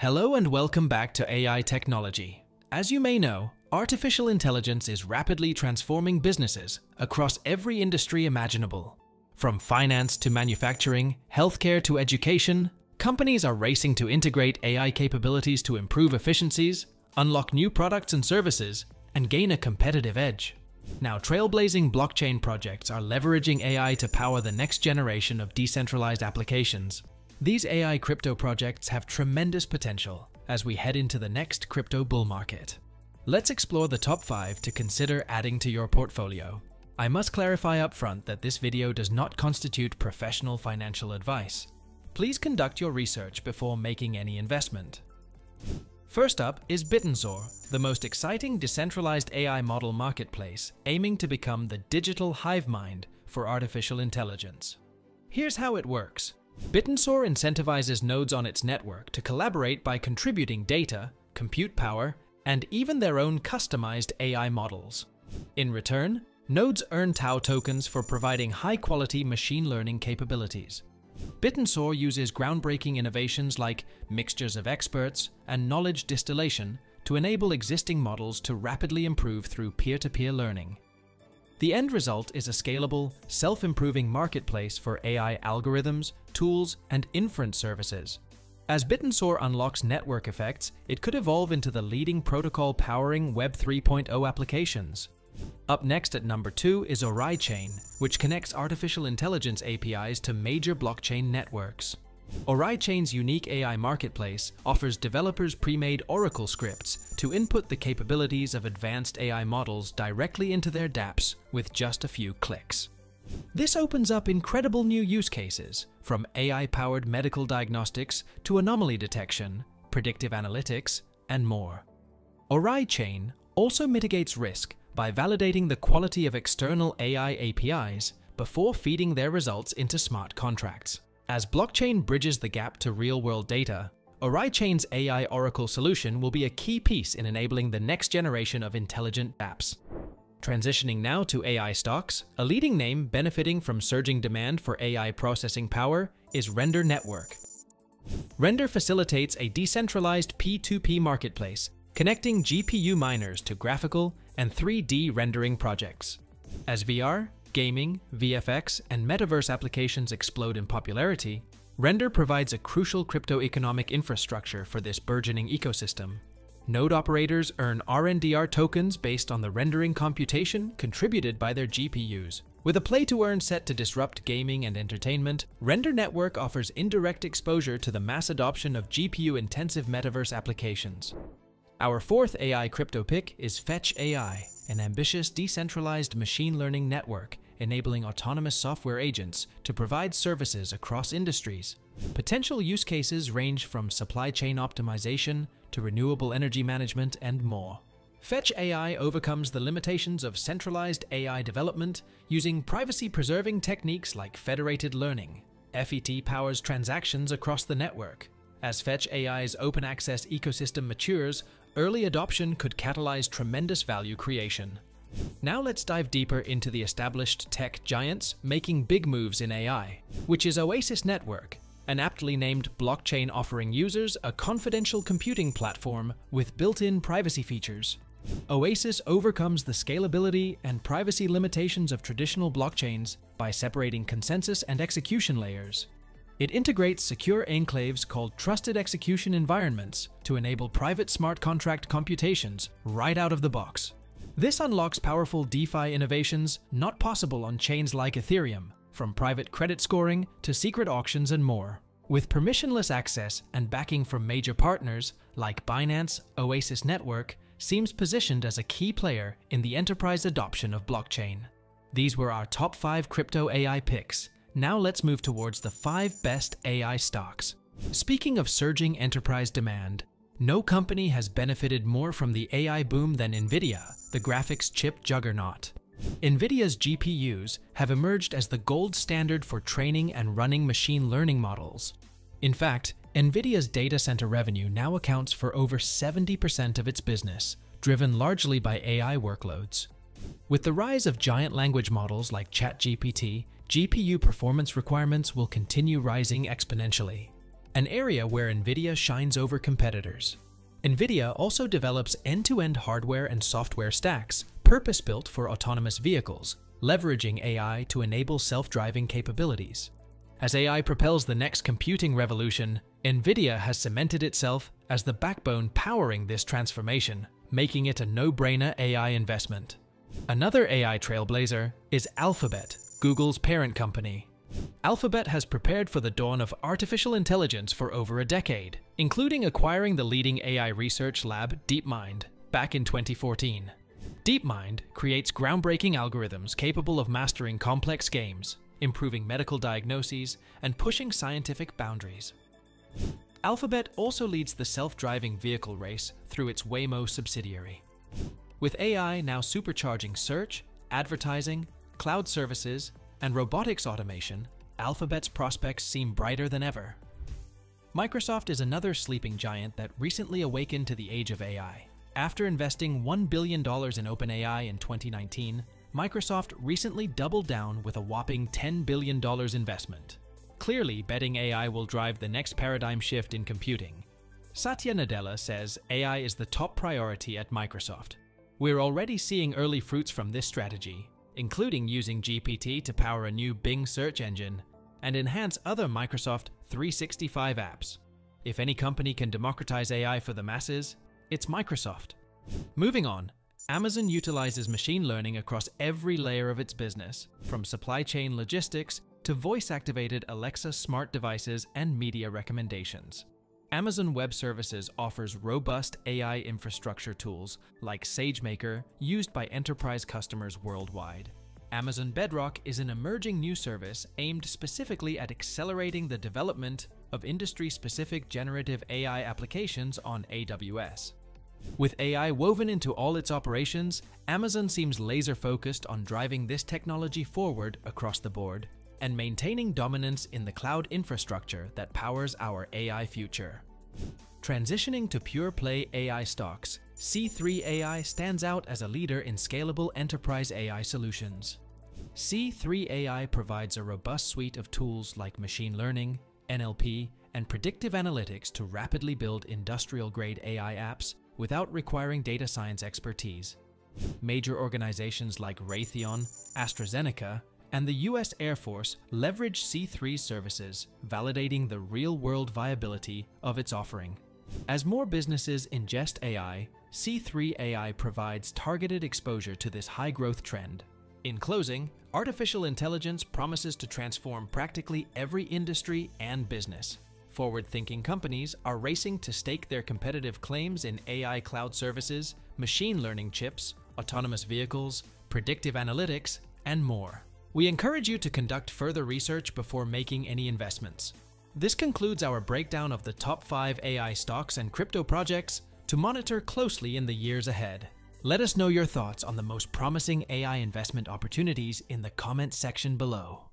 Hello and welcome back to AI Technology. As you may know, artificial intelligence is rapidly transforming businesses across every industry imaginable. From finance to manufacturing, healthcare to education, companies are racing to integrate AI capabilities to improve efficiencies, unlock new products and services, and gain a competitive edge. Now, trailblazing blockchain projects are leveraging AI to power the next generation of decentralized applications. These AI crypto projects have tremendous potential as we head into the next crypto bull market. Let's explore the top 5 to consider adding to your portfolio. I must clarify upfront that this video does not constitute professional financial advice. Please conduct your research before making any investment. First up is Bittensor, the most exciting decentralized AI model marketplace aiming to become the digital hive mind for artificial intelligence. Here's how it works. Bittensor incentivizes nodes on its network to collaborate by contributing data, compute power, and even their own customized AI models. In return, nodes earn TAO tokens for providing high-quality machine learning capabilities. Bittensor uses groundbreaking innovations like mixtures of experts and knowledge distillation to enable existing models to rapidly improve through peer-to-peer -peer learning. The end result is a scalable, self-improving marketplace for AI algorithms, tools, and inference services. As Bittensor unlocks network effects, it could evolve into the leading protocol powering Web 3.0 applications. Up next at number 2 is OraiChain, which connects artificial intelligence APIs to major blockchain networks. OraiChain's unique AI marketplace offers developers pre-made Oracle scripts to input the capabilities of advanced AI models directly into their dApps with just a few clicks. This opens up incredible new use cases, from AI-powered medical diagnostics to anomaly detection, predictive analytics, and more. OraiChain also mitigates risk by validating the quality of external AI APIs before feeding their results into smart contracts. As blockchain bridges the gap to real-world data, OraiChain's AI Oracle solution will be a key piece in enabling the next generation of intelligent apps. Transitioning now to AI stocks, a leading name benefiting from surging demand for AI processing power is Render Network. Render facilitates a decentralized P2P marketplace, connecting GPU miners to graphical and 3D rendering projects. As VR, gaming, VFX, and metaverse applications explode in popularity, Render provides a crucial crypto-economic infrastructure for this burgeoning ecosystem. Node operators earn RNDR tokens based on the rendering computation contributed by their GPUs. With a play-to-earn set to disrupt gaming and entertainment, Render Network offers indirect exposure to the mass adoption of GPU-intensive metaverse applications. Our fourth AI crypto pick is Fetch AI, an ambitious decentralized machine learning network enabling autonomous software agents to provide services across industries. Potential use cases range from supply chain optimization to renewable energy management and more. Fetch AI overcomes the limitations of centralized AI development using privacy-preserving techniques like federated learning. FET powers transactions across the network. As Fetch AI's open access ecosystem matures, early adoption could catalyze tremendous value creation. Now let's dive deeper into the established tech giants making big moves in AI, which is Oasis Network, an aptly named blockchain offering users a confidential computing platform with built-in privacy features. Oasis overcomes the scalability and privacy limitations of traditional blockchains by separating consensus and execution layers. It integrates secure enclaves called Trusted Execution Environments to enable private smart contract computations right out of the box. This unlocks powerful DeFi innovations not possible on chains like Ethereum, from private credit scoring to secret auctions and more. With permissionless access and backing from major partners like Binance, Oasis Network, seems positioned as a key player in the enterprise adoption of blockchain. These were our top 5 crypto AI picks, now let's move towards the five best AI stocks. Speaking of surging enterprise demand, no company has benefited more from the AI boom than NVIDIA, the graphics chip juggernaut. NVIDIA's GPUs have emerged as the gold standard for training and running machine learning models. In fact, NVIDIA's data center revenue now accounts for over 70% of its business, driven largely by AI workloads. With the rise of giant language models like ChatGPT, GPU performance requirements will continue rising exponentially. an area where NVIDIA shines over competitors. NVIDIA also develops end-to-end hardware and software stacks, purpose-built for autonomous vehicles, leveraging AI to enable self-driving capabilities. As AI propels the next computing revolution, NVIDIA has cemented itself as the backbone powering this transformation, making it a no-brainer AI investment. Another AI trailblazer is Alphabet, Google's parent company. Alphabet has prepared for the dawn of artificial intelligence for over a decade, including acquiring the leading AI research lab DeepMind back in 2014. DeepMind creates groundbreaking algorithms capable of mastering complex games, improving medical diagnoses, and pushing scientific boundaries. Alphabet also leads the self-driving vehicle race through its Waymo subsidiary. With AI now supercharging search, advertising, cloud services, and robotics automation, Alphabet's prospects seem brighter than ever. Microsoft is another sleeping giant that recently awakened to the age of AI. After investing $1 billion in OpenAI in 2019, Microsoft recently doubled down with a whopping $10 billion investment. Clearly, betting AI will drive the next paradigm shift in computing. Satya Nadella says AI is the top priority at Microsoft. We're already seeing early fruits from this strategy, including using GPT to power a new Bing search engine and enhance other Microsoft 365 apps. If any company can democratize AI for the masses, it's Microsoft. Moving on, Amazon utilizes machine learning across every layer of its business, from supply chain logistics to voice-activated Alexa smart devices and media recommendations. Amazon Web Services offers robust AI infrastructure tools like SageMaker used by enterprise customers worldwide. Amazon Bedrock is an emerging new service aimed specifically at accelerating the development of industry-specific generative AI applications on AWS. With AI woven into all its operations, Amazon seems laser-focused on driving this technology forward across the board and maintaining dominance in the cloud infrastructure that powers our AI future. Transitioning to pure-play AI stocks, C3 AI stands out as a leader in scalable enterprise AI solutions. C3 AI provides a robust suite of tools like machine learning, NLP, and predictive analytics to rapidly build industrial-grade AI apps without requiring data science expertise. Major organizations like Raytheon, AstraZeneca, and the US Air Force leverage C3's services, validating the real-world viability of its offering. As more businesses ingest AI, C3 AI provides targeted exposure to this high-growth trend. In closing, artificial intelligence promises to transform practically every industry and business. Forward-thinking companies are racing to stake their competitive claims in AI cloud services, machine learning chips, autonomous vehicles, predictive analytics, and more. We encourage you to conduct further research before making any investments. This concludes our breakdown of the top 5 AI stocks and crypto projects to monitor closely in the years ahead. Let us know your thoughts on the most promising AI investment opportunities in the comments section below.